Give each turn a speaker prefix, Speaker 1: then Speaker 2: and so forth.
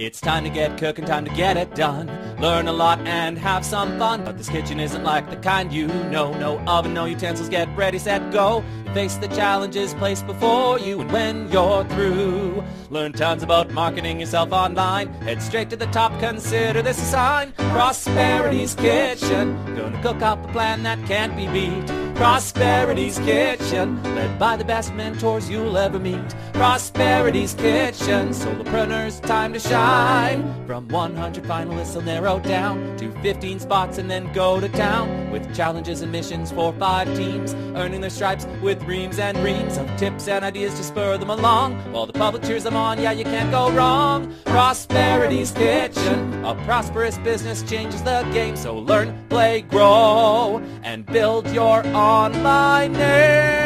Speaker 1: It's time to get cooking, time to get it done. Learn a lot and have some fun. But this kitchen isn't like the kind you know. No oven, no utensils. Get ready, set, go. Face the challenges placed before you. And when you're through, learn tons about marketing yourself online. Head straight to the top. Consider this a sign. Prosperity's Kitchen. Gonna cook up a plan that can't be beat. Prosperity's Kitchen, led by the best mentors you'll ever meet. Prosperity's Kitchen, solopreneurs, time to shine. From 100 finalists, they'll narrow down to 15 spots and then go to town with challenges and missions for five teams, earning their stripes with reams and reams of tips and ideas to spur them along. While the public cheers them on, yeah, you can't go wrong. Prosperity's Kitchen, a prosperous business changes the game. So learn, play, grow, and build your online name.